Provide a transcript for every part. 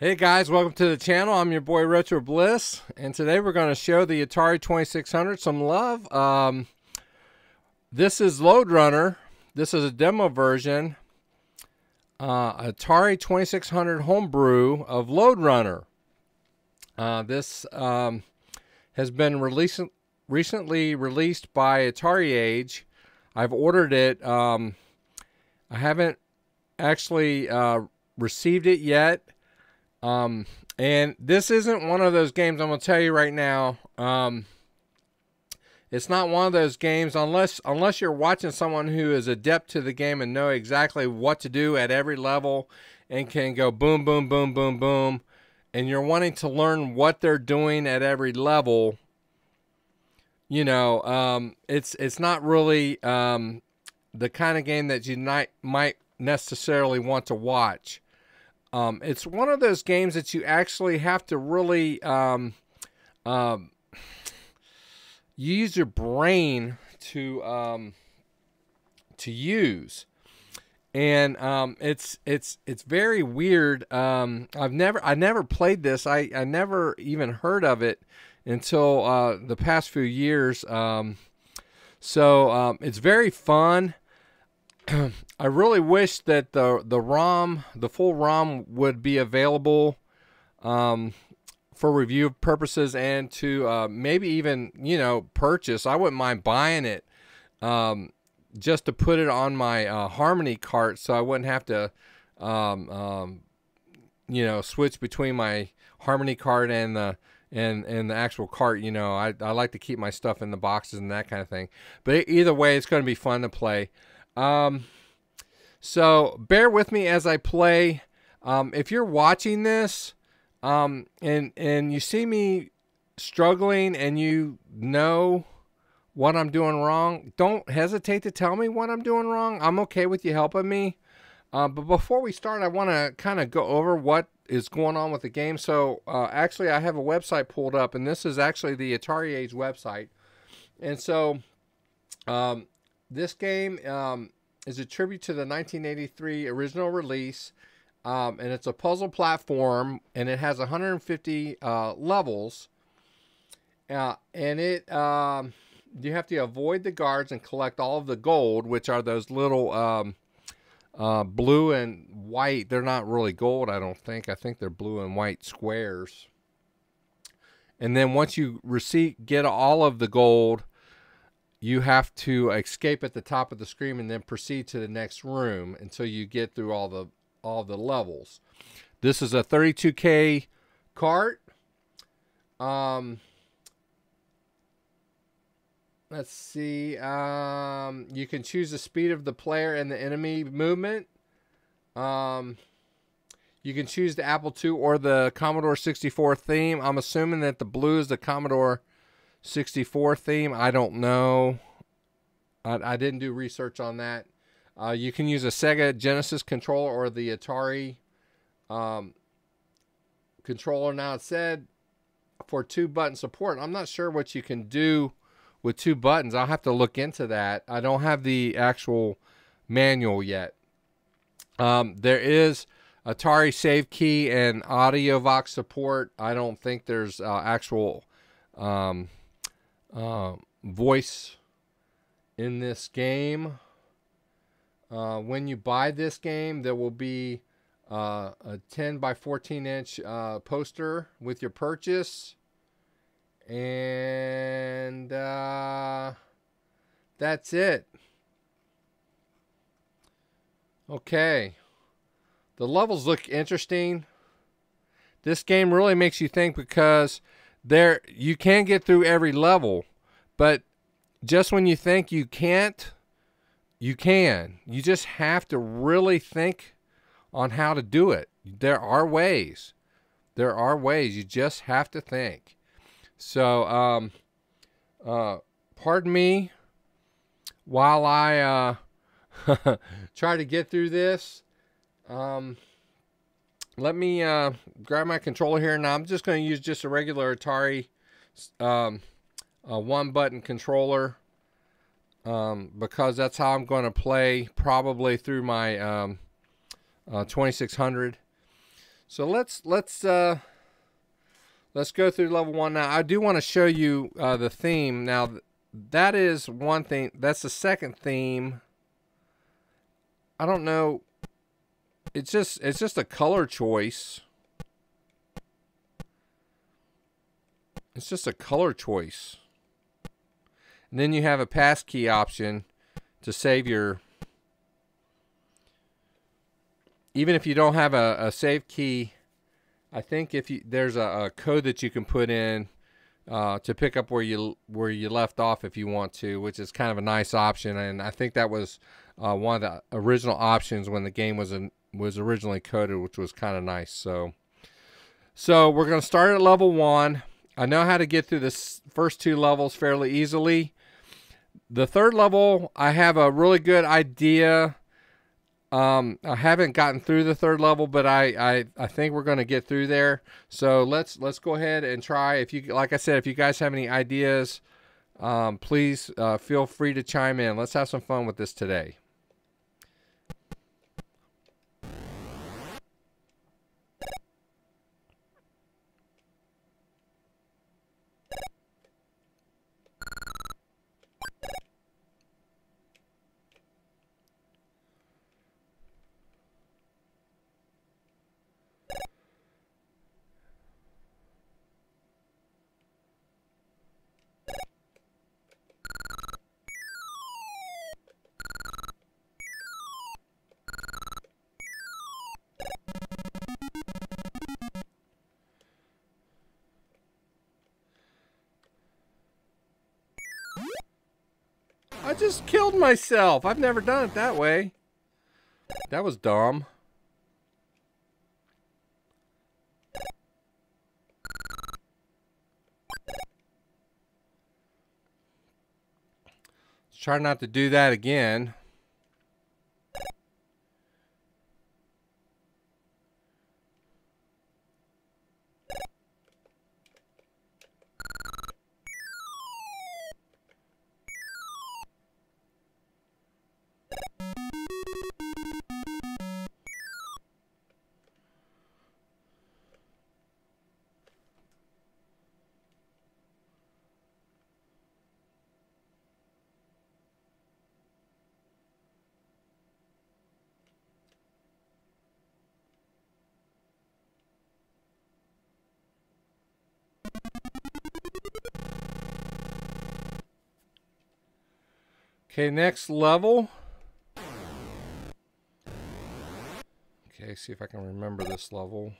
Hey guys, welcome to the channel. I'm your boy Retro Bliss, and today we're going to show the Atari 2600 some love. Um, this is Lode Runner. This is a demo version. Uh, Atari 2600 homebrew of Lode Runner. Uh, this um, has been released, recently released by Atari Age. I've ordered it. Um, I haven't actually uh, received it yet. Um, and this isn't one of those games, I'm going to tell you right now. Um, it's not one of those games unless unless you're watching someone who is adept to the game and know exactly what to do at every level and can go boom boom boom boom boom and you're wanting to learn what they're doing at every level you know um, it's it's not really um, the kind of game that you might might necessarily want to watch um, it's one of those games that you actually have to really um, um, use your brain to um, to use, and um, it's it's it's very weird. Um, I've never I never played this. I I never even heard of it until uh, the past few years. So it's very fun. I really wish that the the ROM, the full ROM, would be available um, for review purposes and to uh, maybe even you know purchase. I wouldn't mind buying it um, just to put it on my uh, Harmony cart, so I wouldn't have to um, um you know switch between my Harmony cart and the and and the actual cart. You know, I I like to keep my stuff in the boxes and that kind of thing. But either way, it's going to be fun to play. Um, so bear with me as I play. Um, if you're watching this um, and and you see me struggling and you know what I'm doing wrong, don't hesitate to tell me what I'm doing wrong. I'm okay with you helping me. Uh, but before we start, I want to kind of go over what is going on with the game. So uh, actually, I have a website pulled up, and this is actually the Atari Age website. And so um, this game um, is a tribute to the 1983 original release, um, and it's a puzzle platform, and it has 150 uh, levels. Uh, and it um, you have to avoid the guards and collect all of the gold, which are those little um, uh, blue and white. They're not really gold, I don't think. I think they're blue and white squares. And then once you receive, get all of the gold, you have to escape at the top of the screen and then proceed to the next room until you get through all the all the levels. This is a 32K cart. Um, let's see. Um, you can choose the speed of the player and the enemy movement. Um, you can choose the Apple II or the Commodore 64 theme. I'm assuming that the blue is the Commodore 64 theme. I don't know. I, I didn't do research on that. Uh, you can use a Sega Genesis controller or the Atari um, controller. Now it said for two button support. I'm not sure what you can do with two buttons. I'll have to look into that. I don't have the actual manual yet. Um, there is Atari Save Key and AtariVox support. I don't think there's uh, actual um, uh, voice in this game. Uh, when you buy this game, there will be uh, a 10 by 14 inch uh, poster with your purchase. And uh, that's it. Okay. The levels look interesting. This game really makes you think because there you can get through every level, but just when you think you can't, you can. You just have to really think on how to do it. There are ways. There are ways. You just have to think. So, um, uh, pardon me while I uh, try to get through this. Um, let me uh, grab my controller here. Now I'm just going to use just a regular Atari um, one button controller um, because that's how I'm going to play probably through my um, uh, 2600. So let's let's uh, let's go through level one now. I do want to show you uh, the theme. Now that is one thing. That's the second theme. I don't know. It's just it's just a color choice. It's just a color choice. And then you have a passkey option to save your even if you don't have a, a save key, I think if you there's a, a code that you can put in uh, to pick up where you where you left off if you want to, which is kind of a nice option. And I think that was uh, one of the original options when the game was in, was originally coded, which was kind of nice. So, so we're going to start at level one. I know how to get through the first two levels fairly easily. The third level, I have a really good idea um, I haven't gotten through the third level, but I, I, I think we're going to get through there. So let's let's go ahead and try. If you like I said, if you guys have any ideas, um, please uh, feel free to chime in. Let's have some fun with this today. I just killed myself. I've never done it that way. That was dumb. Let's try not to do that again. Okay, next level. Okay, see if I can remember this level.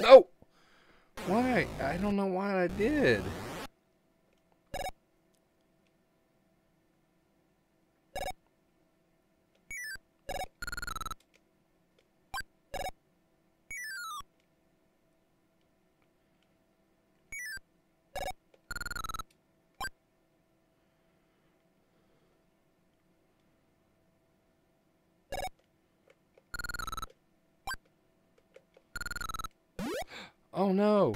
No! Why? I don't know why I did. Oh no.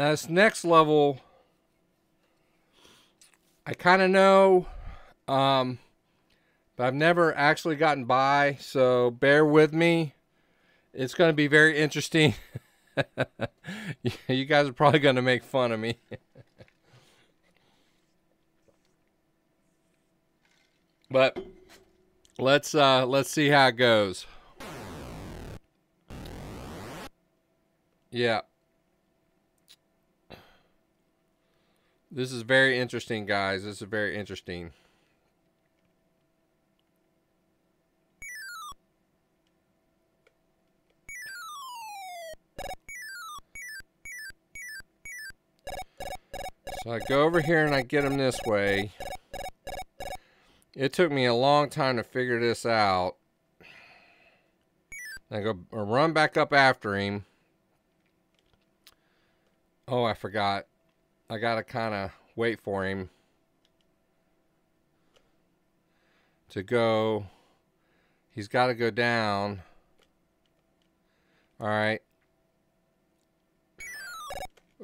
Now this next level, I kind of know, um, but I've never actually gotten by, so bear with me. it's going to be very interesting. you guys are probably going to make fun of me. but let's uh let's see how it goes. Yeah. This is very interesting, guys. This is very interesting. So I go over here and I get him this way. It took me a long time to figure this out. I go run back up after him. Oh, I forgot. I gotta kind of wait for him to go. He's got to go down. All right.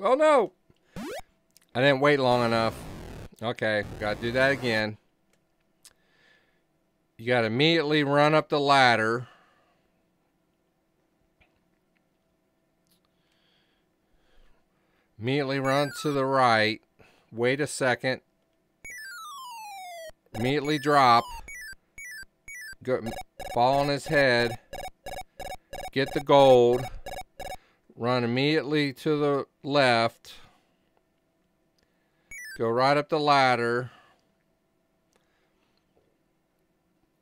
Oh no! I didn't wait long enough. Okay, gotta do that again. You gotta immediately run up the ladder. Immediately run to the right. Wait a second. Immediately drop. Go, fall on his head. Get the gold. Run immediately to the left. Go right up the ladder.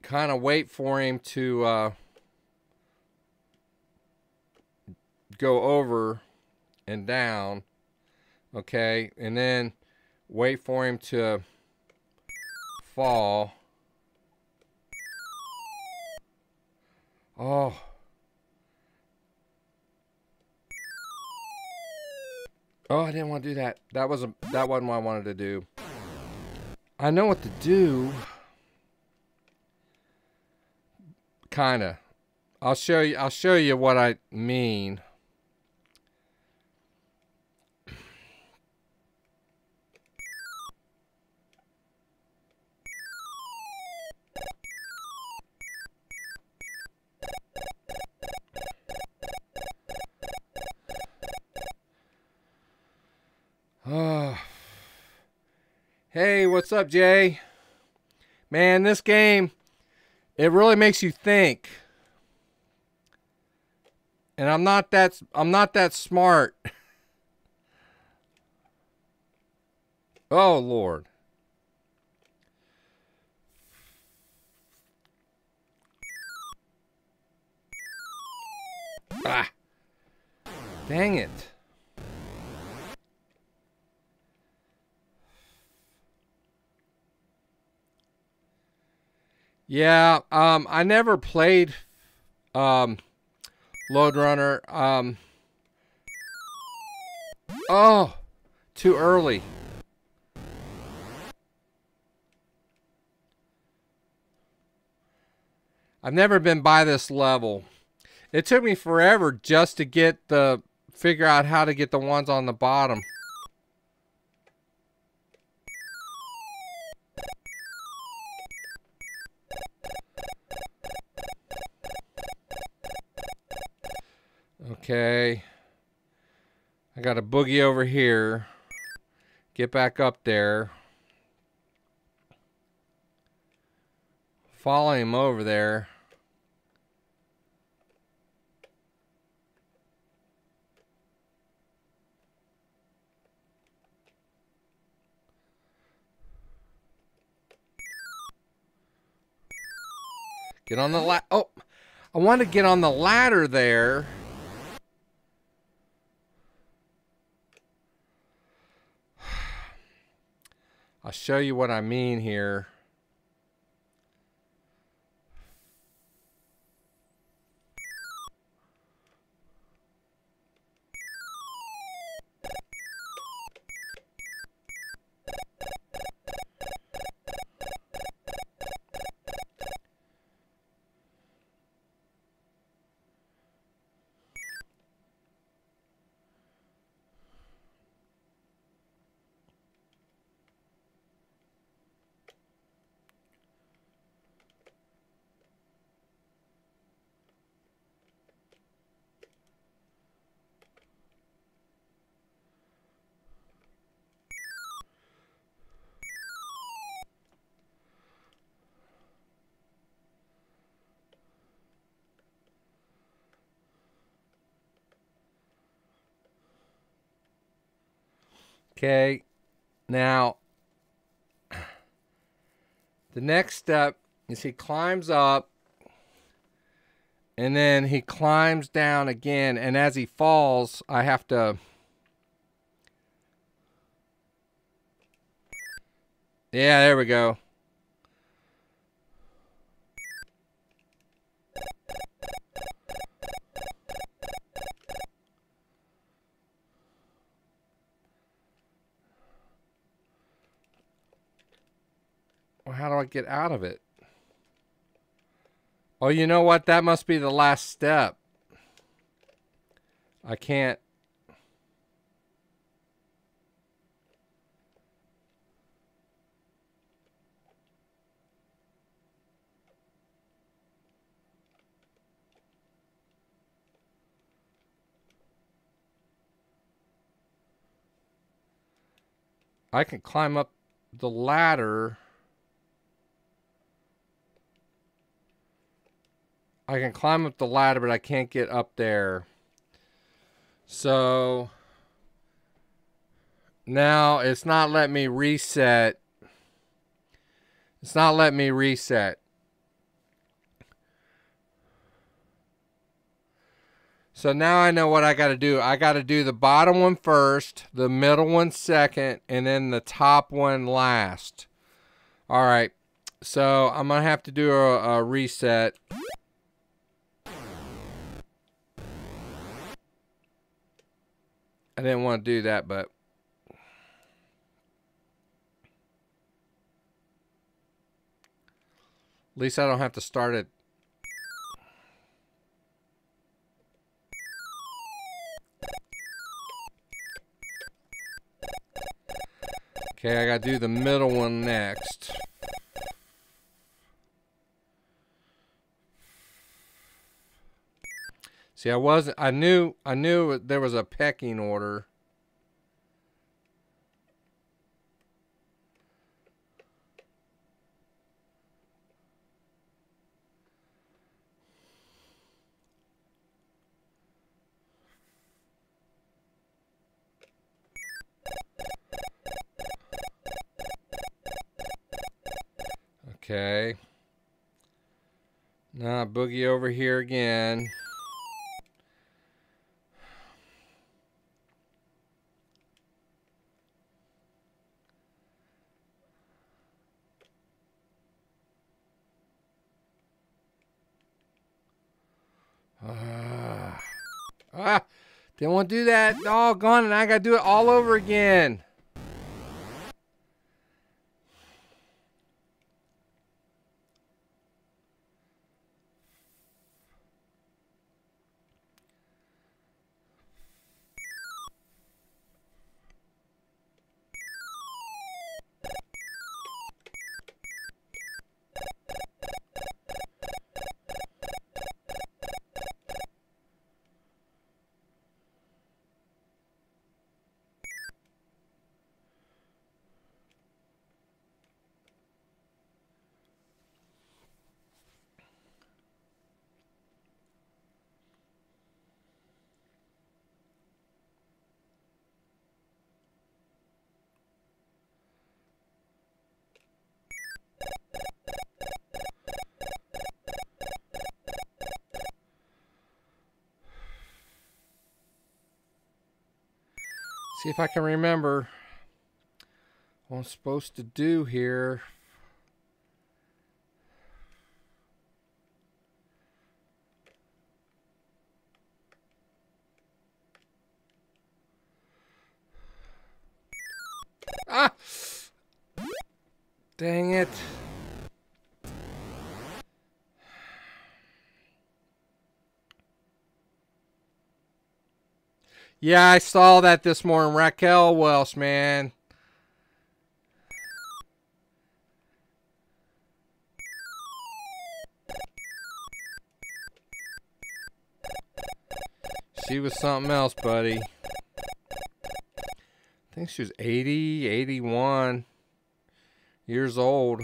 Kind of wait for him to uh, go over and down. Okay, and then wait for him to fall. Oh. Oh, I didn't want to do that. That wasn't that wasn't what I wanted to do. I know what to do. Kinda. I'll show you I'll show you what I mean. Hey, what's up, Jay? Man, this game, it really makes you think. And I'm not that I'm not that smart. oh, Lord. Ah. Dang it. Yeah, um, I never played um, Lode Runner. Um, oh, too early. I've never been by this level. It took me forever just to get the figure out how to get the ones on the bottom. Okay. I got a boogie over here. Get back up there. Follow him over there. Get on the la- Oh, I want to get on the ladder there. I'll show you what I mean here. Okay. Now, the next step is he climbs up and then he climbs down again. And as he falls, I have to. Yeah, there we go. I get out of it? Oh, you know what? That must be the last step. I can't. I can climb up the ladder. I can climb up the ladder, but I can't get up there. So now it's not letting me reset. It's not letting me reset. So now I know what I got to do. I got to do the bottom one first, the middle one second, and then the top one last. All right. So I'm going to have to do a, a reset. I didn't want to do that, but at least I don't have to start it. Okay, I got to do the middle one next. See, I wasn't. I knew. I knew there was a pecking order. Okay. Now boogie over here again. Ah, didn't want to do that. All gone, and I got to do it all over again. See if I can remember what I'm supposed to do here. Yeah, I saw that this morning. Raquel Welch, man. She was something else, buddy. I think she was 80, 81 years old.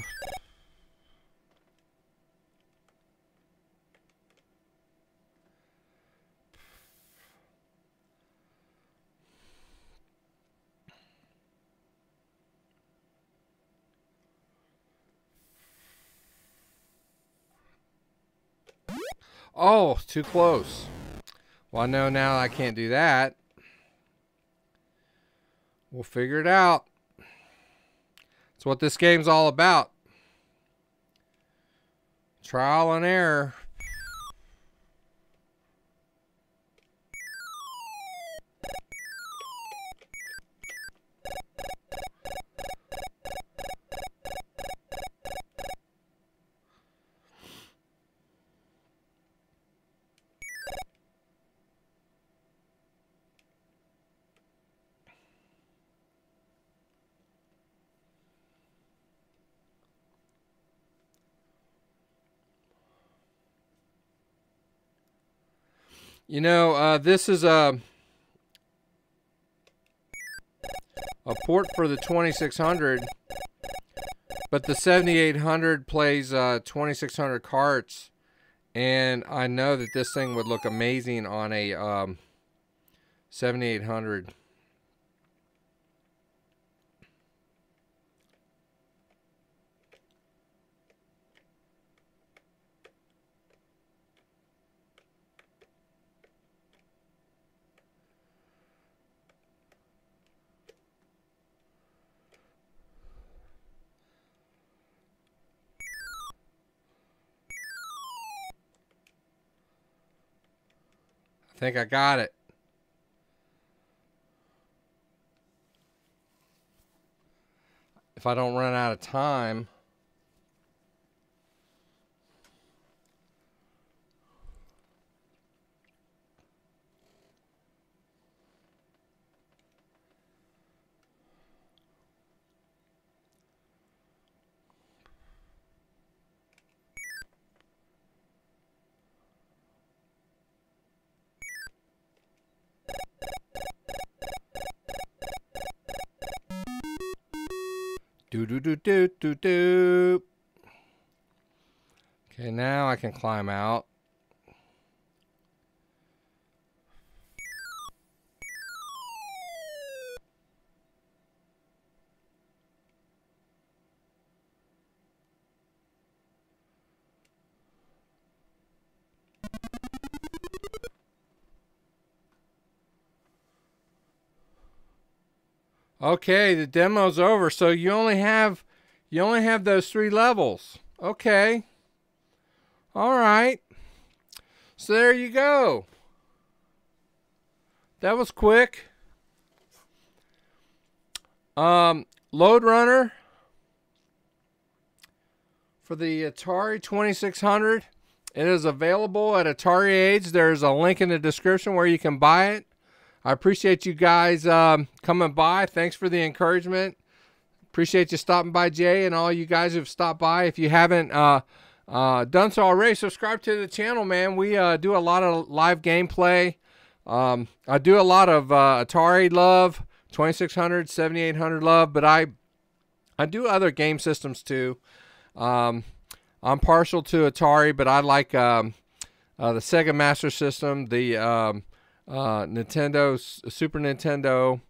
Oh, too close. Well, I know now I can't do that. We'll figure it out. That's what this game's all about. Trial and error. You know, uh, this is a a port for the 2600, but the 7800 plays uh, 2600 carts, and I know that this thing would look amazing on a um, 7800. Think I got it. If I don't run out of time. Do do do do do do. Okay, now I can climb out. Okay, the demo's over. So you only have you only have those three levels. Okay. All right. So there you go. That was quick. Um, Lode Runner for the Atari 2600. It is available at Atari Age. There's a link in the description where you can buy it. I appreciate you guys um, coming by. Thanks for the encouragement. Appreciate you stopping by, Jay, and all you guys who've stopped by. If you haven't uh, uh, done so already, subscribe to the channel, man. We uh, do a lot of live gameplay. Um, I do a lot of uh, Atari love, 2600, 7800 love, but I I do other game systems too. Um, I'm partial to Atari, but I like um, uh, the Sega Master System, the um, uh, Nintendo, Super Nintendo,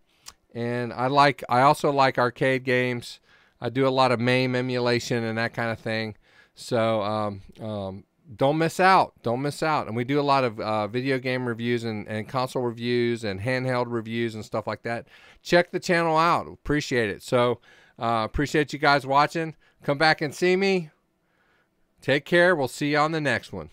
and I like. I also like arcade games. I do a lot of MAME emulation and that kind of thing. So um, um, don't miss out. Don't miss out. And we do a lot of uh, video game reviews and, and console reviews and handheld reviews and stuff like that. Check the channel out. Appreciate it. So uh, appreciate you guys watching. Come back and see me. Take care. We'll see you on the next one.